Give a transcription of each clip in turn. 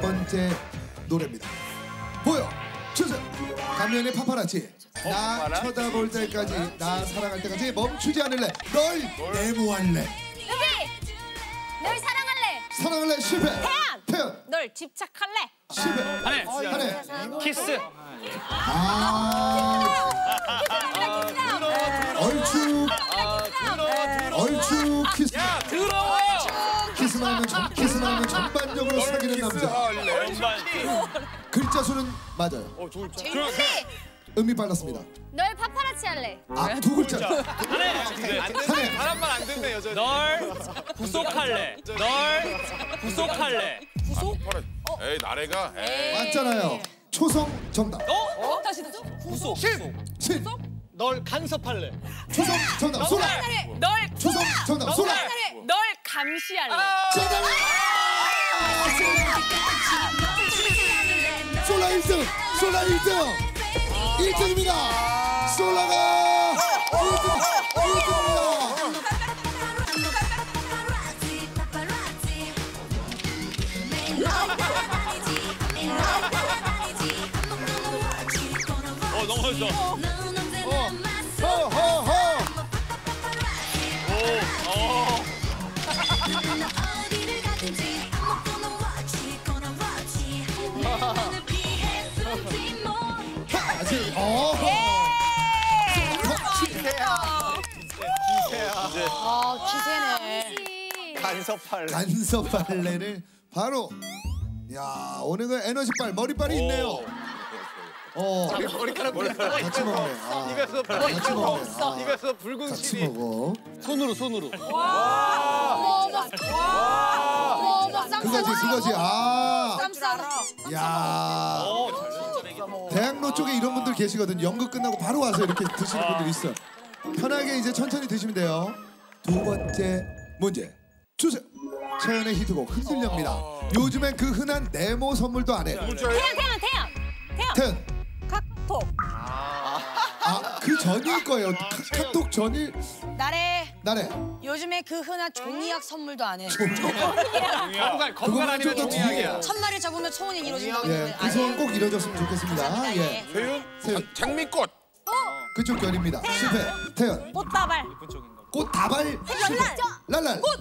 번째 노래입니다. 보여 주세요. 가면의 파파라치. 나 쳐다볼 때까지 나 사랑할 때까지 멈추지 않을래. 널 내모할래. 은비! 널 사랑할래! 사랑할래 실패. 태연! 태연 널 집착할래! 실패. 한해 한해. 키스 아 전반적으로 사귀는 남자. 글자 수는 맞아요. 은비! 음이 빨랐습니다. 널 파파라치 할래! 아 두 글자. 한해 사람만 안 듣네 여자. 널 구속할래 널 구속할래 에이 나래가 에이. 맞잖아요. 초성 정답. 어? 다시 다시 구속 신널 간섭할래. 초성 정답. 소라 널 초성 정답. 소라 널 감시할래. 정답. 1등. 솔라 1등. 1등입니다. 솔라가 1등. 1등입니다. 어 넘어졌어 아 기세네. 간섭할래. 간섭할래를 바로 야 오늘 그 에너지빨 머리빨이 있네요. 어 머리카락 머리카락. 같이 먹네. 아, 입에서 같이 먹네. 아, 입에서 붉은 실이. 먹어. 손으로 손으로. 그거지 그거지. 아. 야. 대학로 쪽에 이런 분들 계시거든. 연극 끝나고 바로 와서 이렇게 드시는 분들 있어. 편하게 이제 천천히 드시면 돼요. 두 번째 문제 주세요. 최연의 히트곡 흔들렵니다. 요즘엔 그 흔한 네모 선물도 안 해. 태연, 태연, 태연! 태연! 태연. 카톡. 아, 그 전일 거예요. 카- 카톡 전일 나래. 날에. 요즘에 그 흔한 종이약 선물도 안 해. 거부갈 거부갈 아니면 좀더 종이약이야. 천마를 잡으면 소원이 이루어진다고 예, 했는데 그 안 소원. 꼭 이뤄졌으면 좋겠습니다. 예. 세윤 세윤. 장- 장미꽃 그쪽 결입니다. 실패. 태연. 꽃다발! 꽃 다발. 실패. 랄랄. 꽃.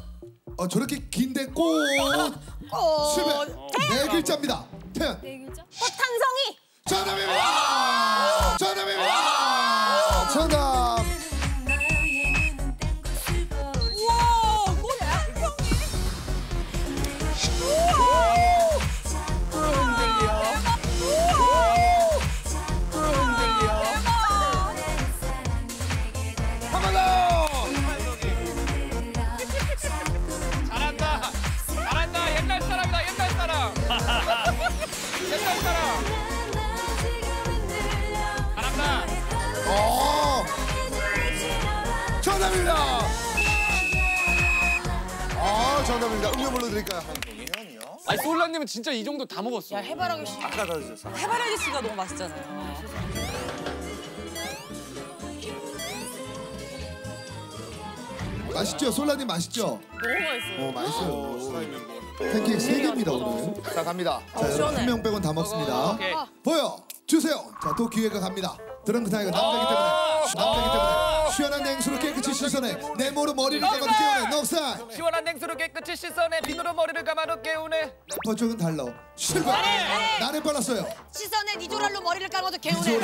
어 저렇게 긴데 꽃. 어, 실패. 네 글자입니다. 태연. 꽃한성이! 정답입니다. 정답입니다. 정답입니다. 아 정답입니다. 음료 불러드릴까요? 아니 솔라님은 진짜 이 정도 다 먹었어. 야, 해바라기 씨. 아까 다 드셨어 해바라기 씨가 너무 맛있잖아요. 맛있죠? 솔라님 맛있죠? 너무 맛있어요. 어 맛있어요. 팬케이크 세 개입니다 오늘. 자 갑니다. 자 여러분 한명 빼곤 다 먹습니다. 오케이. 보여 주세요. 자 또 기회가 갑니다. 드렁큰 타이거 남자기 때문에 남자기 때문에 시원한 냉수로 깨끗이 씻어내. 내 모로 머리를 감아도 깨우네 넉살! 시원한 냉수로 깨끗이 씻어내. 비누로 머리를 감아도 깨우네. 저쪽은 달러 실패! 나를 빨랐어요. 시선에 니조랄로 머리를 감아도 개운해.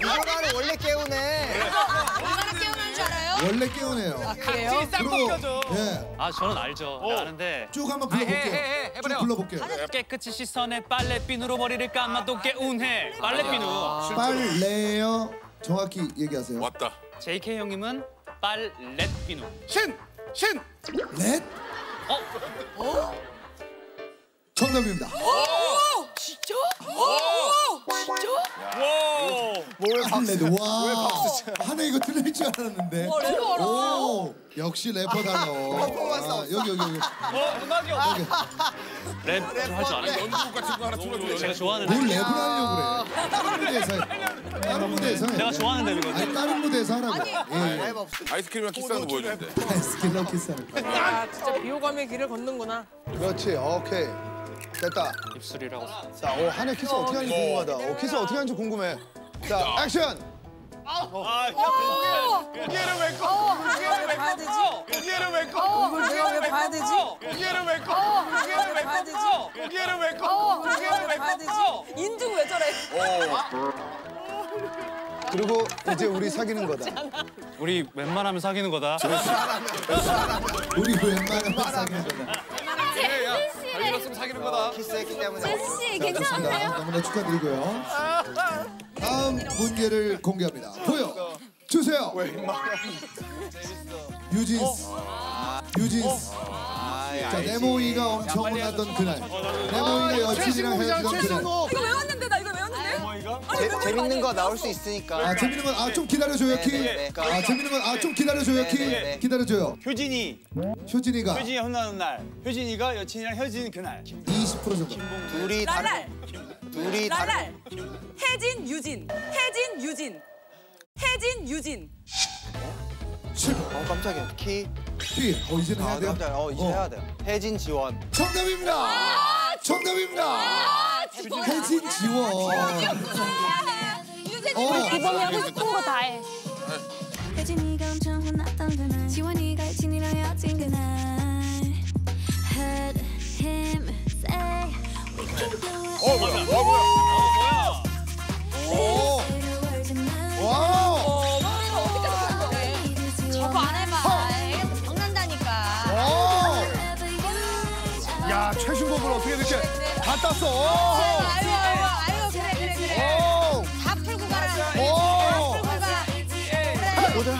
이거는 원래 깨우네. 얼마나 개운한 줄 알아요? 원래 깨우네요. 그래요? 싹 벗겨줘. 예. 아 저는 알죠. 네, 아는데. 쭉 한번 해, 해, 불러볼게요. 해, 쭉 해버려. 불러볼게요. 깨끗이 씻어내. 빨래비누로 머리를 감아도 개운해 빨래비누. 빨래요 정확히 얘기하세요. 왔다. JK 형님은 빨랫비누. 신! 신! 렛 어? 정답입니다. 진짜? 오! 진짜? 와! 빨래도 와! 하나 이거 틀릴 줄 알았는데. 어, 래퍼 알아. 오! 역시 래퍼 달러. 아, 여기 여기 여기. 어 음악이 없어. 랩할줄 알아요. 연주곡 같은 거 하나 틀어줘요. 제가 좋아하는 뭘랩 랩을 하려고 그래 다른 무대에서 해 내가 좋아하는 랩이거든 아니 다른 무대에서 하라고 예. 아이스크림이랑 키스하는 거 보여주는데 스킬러 키스하는 거 아 진짜 비호감의 길을 걷는구나. 그렇지 오케이 됐다. 입술이라고. 자, 오, 한해 키스 어떻게 하는지 궁금하다. 오, 키스 어떻게 하는지 궁금해. 자, 액션. 고개를 왜 꺾어? 고개를 왜? 꺾어? 고개를 왜 꺾어? 고개를 왜 봐야 되지? 고개를 왜 꺾어? 고개를 왜? 꺾어? 고개를 왜 꺼? 고개를 왜? 꺼? 인중 왜 저래? 그리고 이제 우리 사귀는 거다. 우리 웬만하면 사귀는 거다. 우리 웬만하면 사귀는 거다. 이랬으면 사귀는 거다. 키스했기 때문에. 제수 씨. 괜찮으세요? 너무나 축하드리고요. 다음 문제를 공개합니다. 보여 주세요. 유진스. 유진스. 자, 네모이가 엄청 혼났던 그날. 네모이가 여친이랑 헤어지던 그날. 재, 재밌는 거 나올 수 있으니까. 아, 재밌는 건 아 좀 기다려줘요, 키. 네, 네. 아, 재밌는 건 아 좀 기다려줘요, 키. 네, 네. 기다려줘요. 효진이 효진이가 효진이 혼나는 날 효진이가 여친이랑 헤어지는 그날 20% 정도. 둘이 다른. 둘이 다른. 혜진 유진. 혜진 유진. 혜진 유진. 7. 어 깜짝이야 키. 키. 어, 이제는 해야 아 돼요? 깜짝이야 어 이제 어. 해야 돼. 혜진 지원. 정답입니다. 정답입니다. 혜진 지원. 어. 이범이 하고 싶은 거 다 해. 혜진이가 엄청 혼났던 그날 지원이가 혜진이랑 헤어진 그날 Heard him say we can do it 어? 어 뭐야? 다 땄어. 아유 아유 아유 그래 그래 그래. 오. 다 풀고 가라. 다 오. 풀고 가. 뭐더라?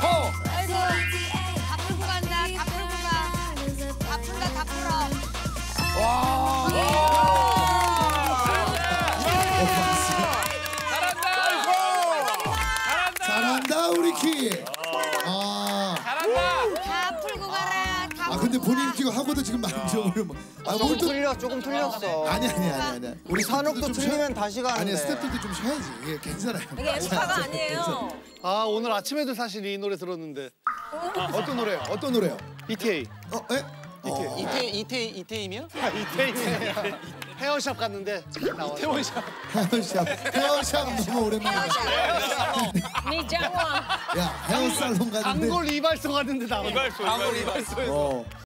어. 아이고 다 풀고 간다. 다 풀고 가. 다 푼다 다 풀어. 와. 잘한다 우리 키. 키고 하고도 지금 만점을 뭐. 아, 조금 뭘 또. 틀려 조금 틀렸어. 아니 아니 아니 아니. 우리 산옥도 좀 틀리면 쉬어- 다시 가는데. 아니 스태프들도 좀 쉬어야지. 예, 괜찮아요. 이게 연습파가 아니에요. 아 오늘 아침에도 사실 이 노래 들었는데 어떤 노래요? 어떤 노래요? 이태희 어, 에? 어. 이태 이태 이태이면? 이태희 헤어샵 갔는데 나와 헤어샵 헤어샵. 헤어샵 너무 오랜만이다. 미장원. 야, 헤어살롱 가는데. 단골 이발소 갔는데 나와 이발소 이발소. 어.